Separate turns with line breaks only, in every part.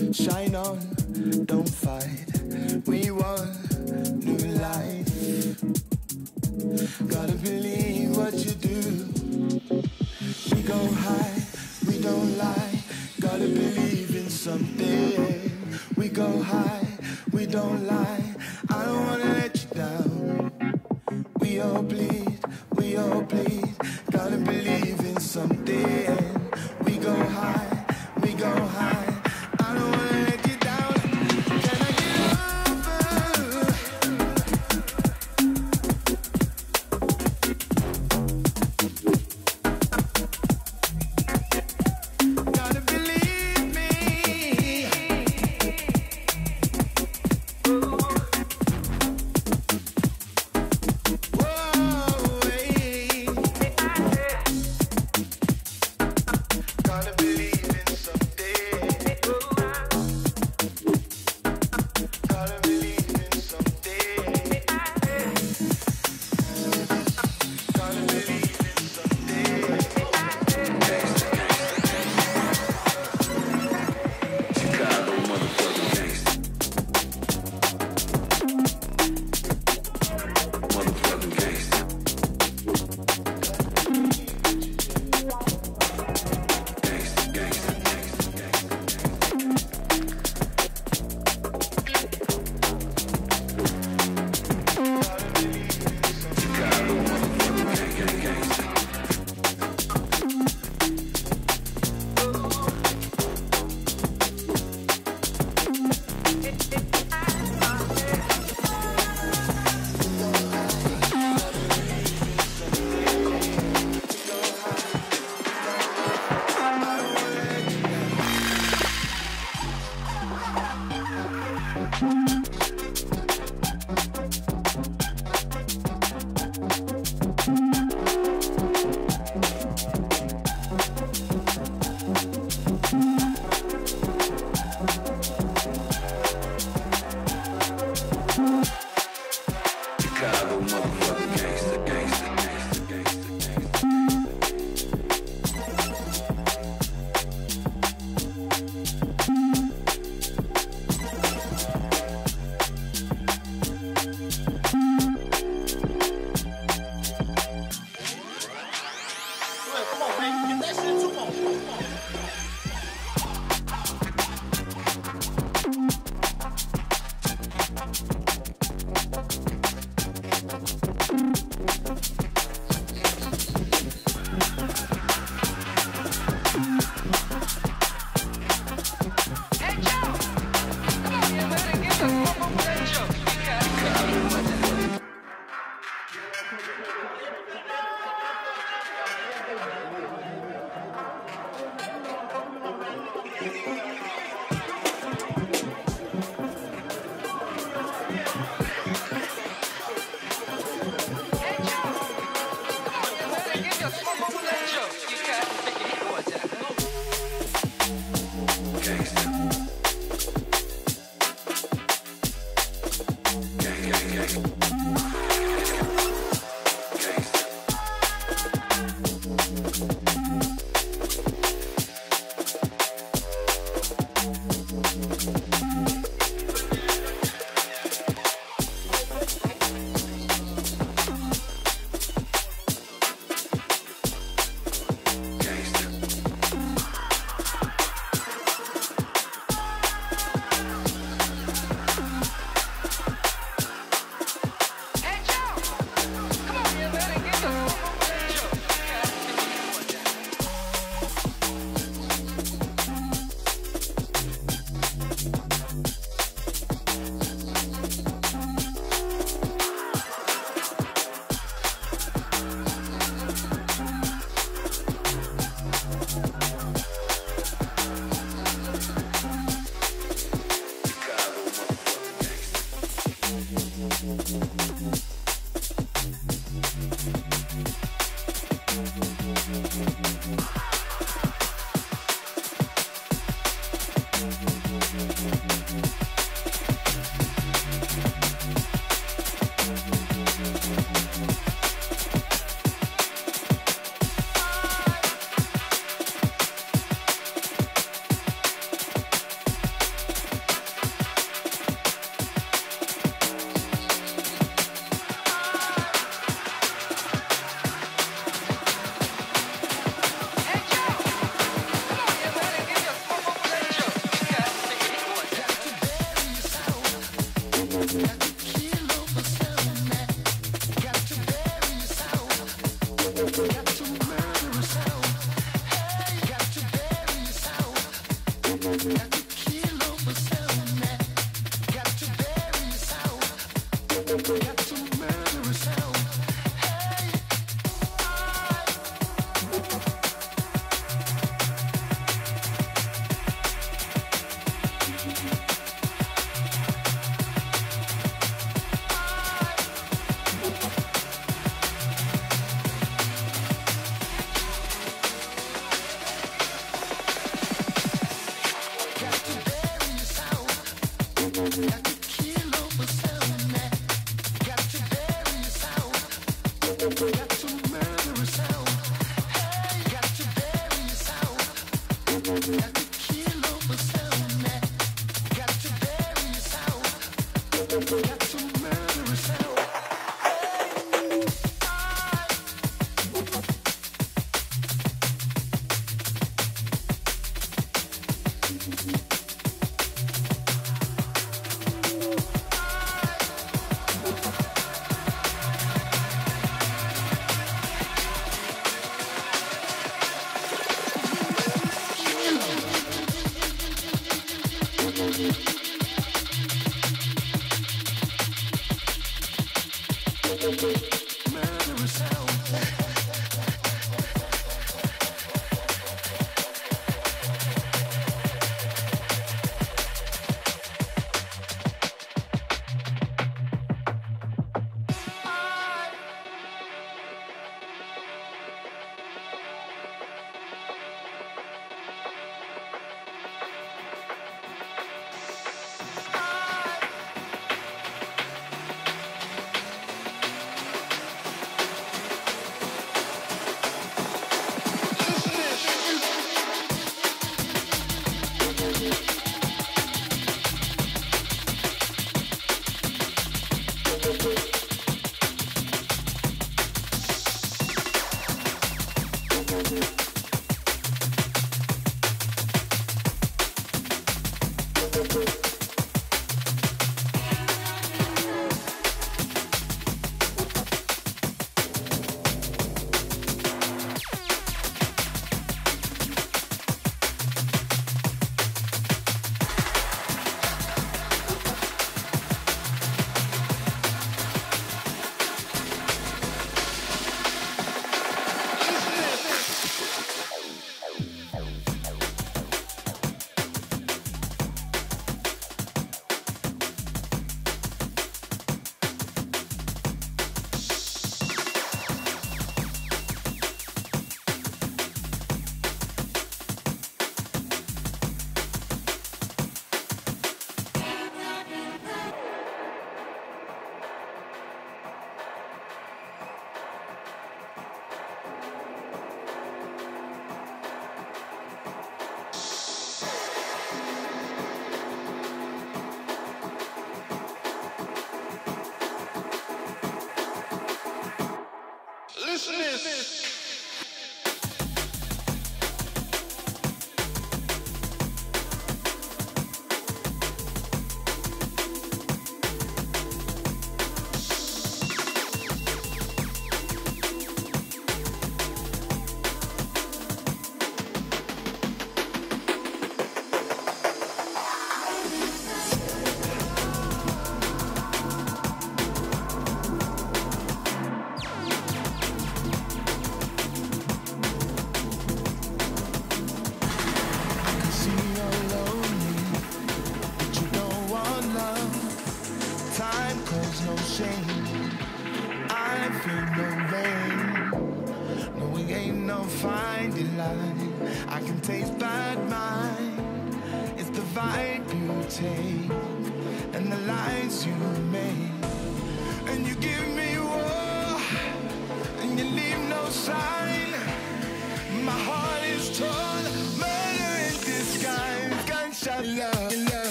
Shine on, don't fight. We want new life. Gotta believe what you do. We go high, we don't lie. Gotta believe in something. We go high, we don't lie. I don't wanna let you down. We all bleed, we all bleed. Gotta believe. Six. Finding line.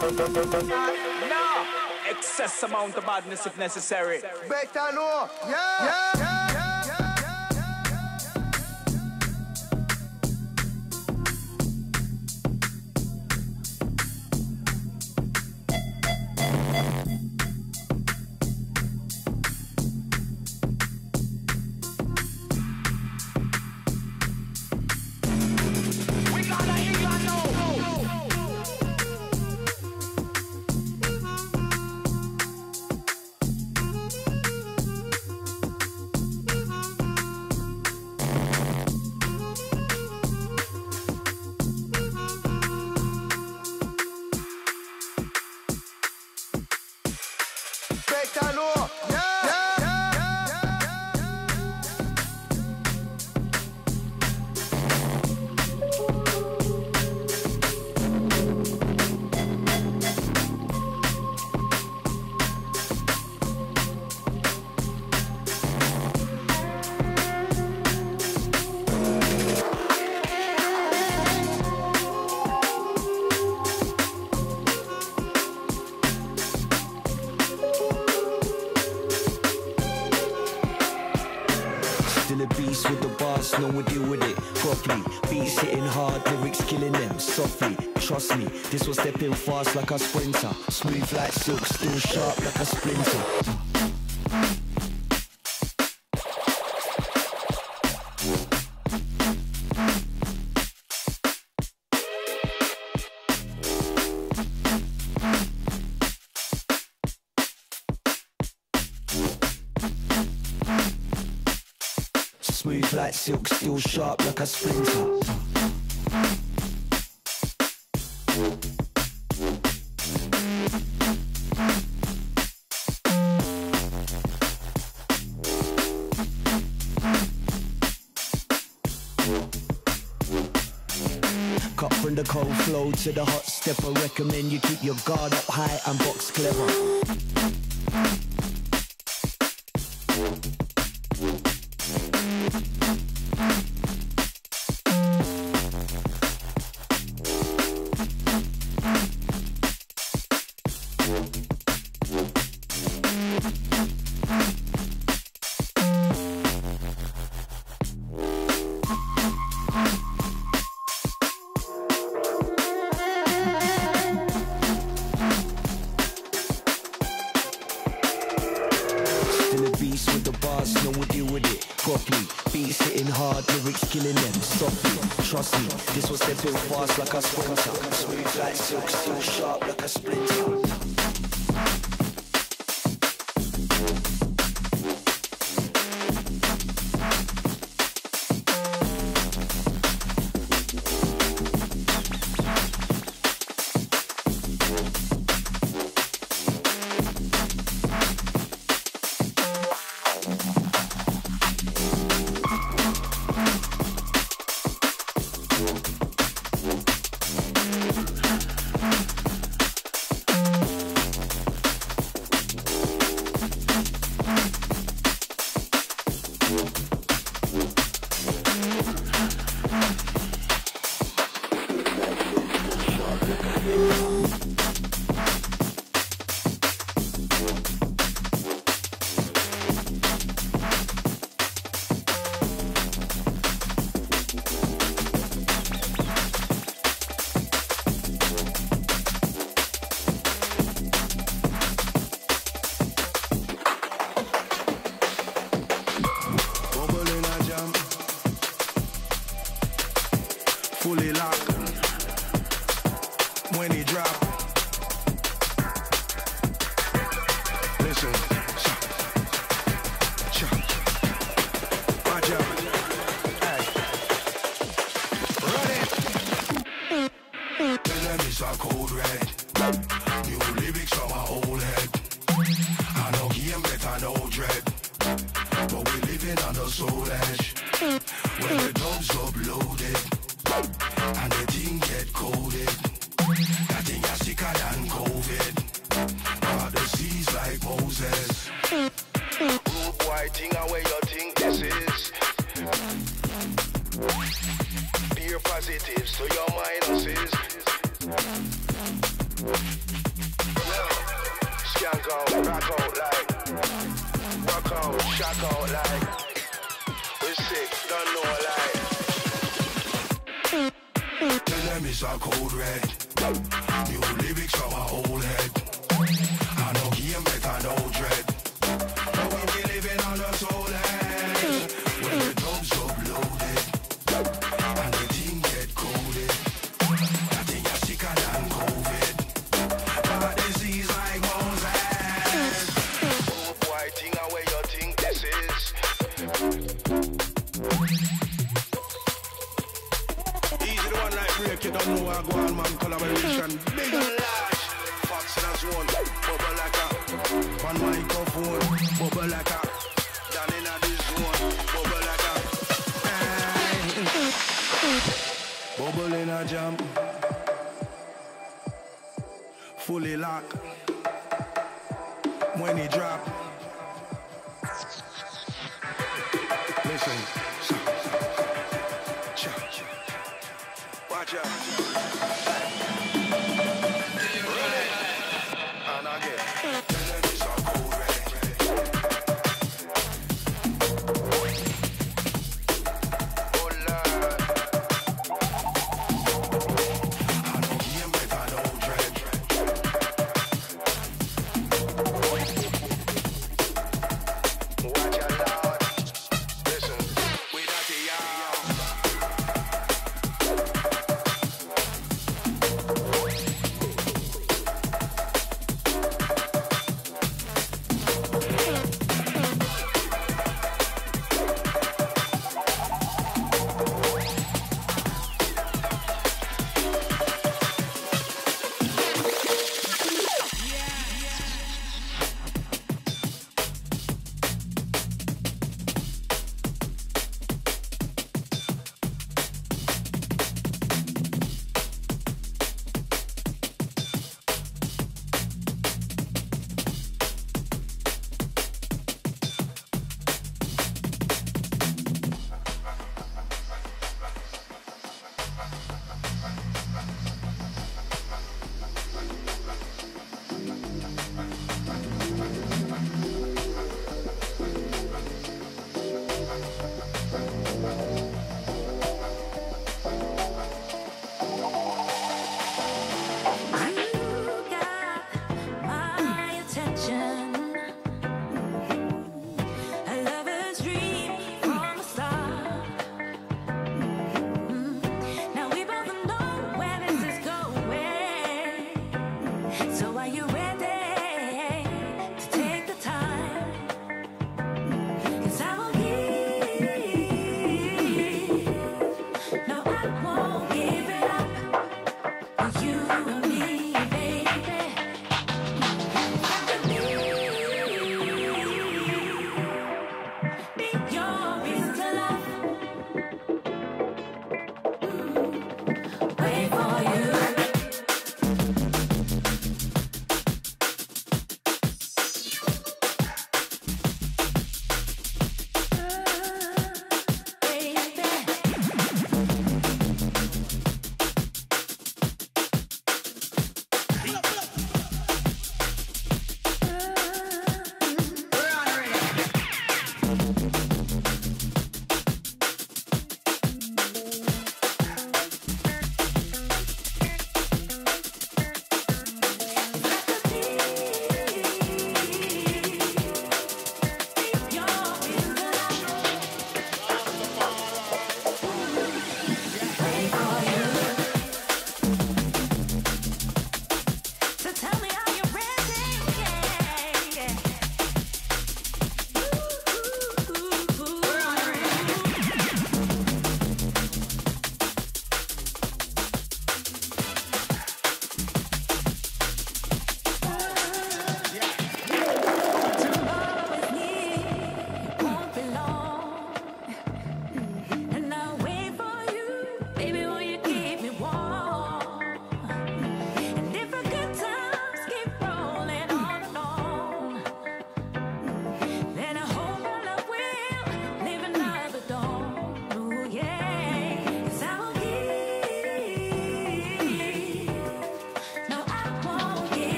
Now,
Excess amount of badness if necessary.
Better no! Yeah! yeah. know
we deal with it properly. Beats hitting hard, lyrics killing them softly. Trust me, this was stepping fast like a sprinter. Smooth like silk, still sharp like a splinter. steel sharp like a splinter. Cut from the cold flow to the hot stepper. Recommend you keep your guard up high and box clever.
too fast like a
splinter Smooth like silk, still sharp like a splinter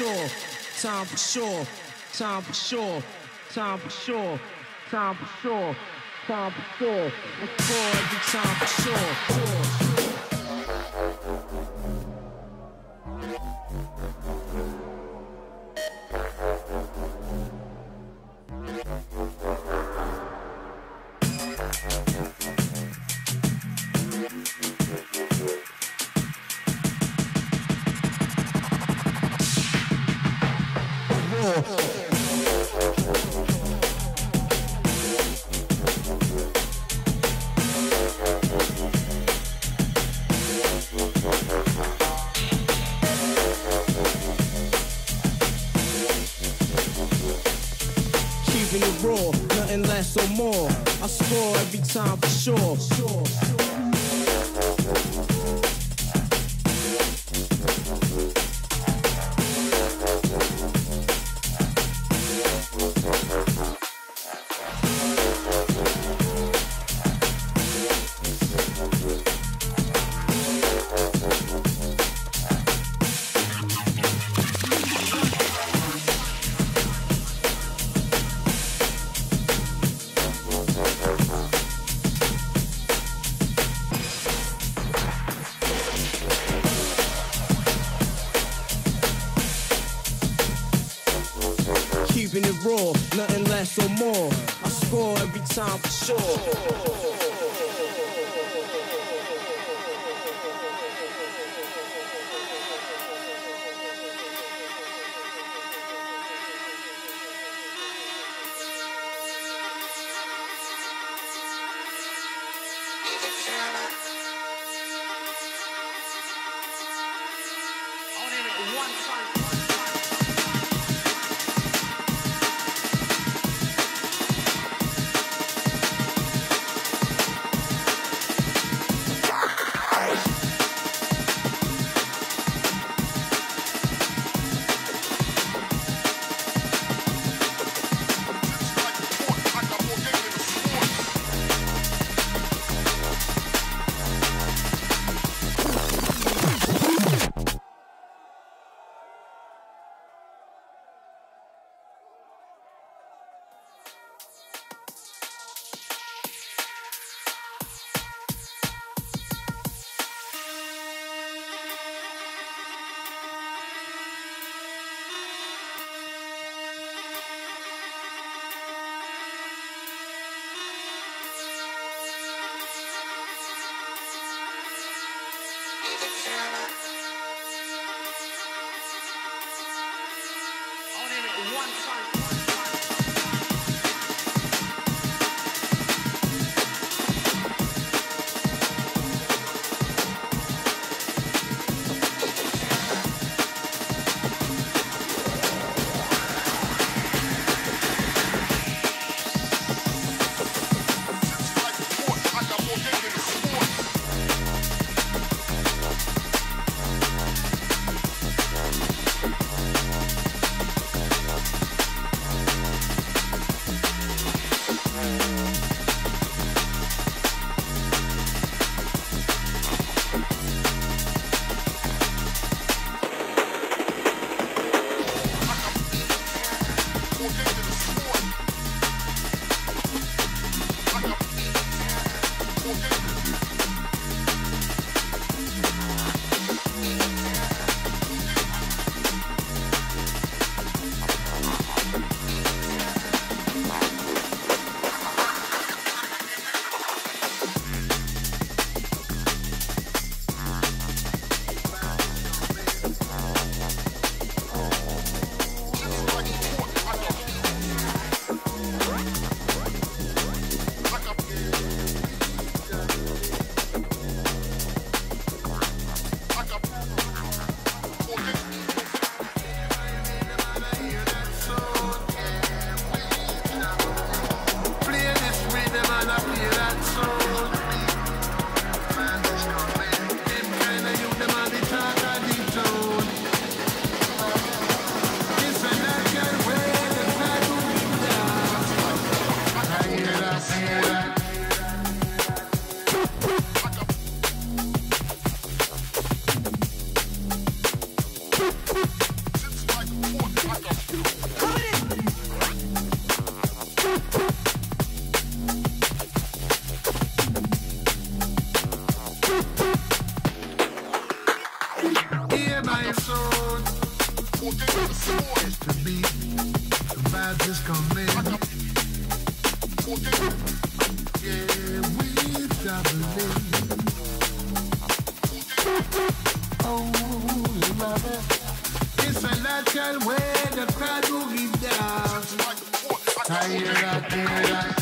sure, time for sure, time for sure, time for sure, time for sure, time for sure. It's for every time for sure. time. glass or more. I score every time for sure.
I hear that,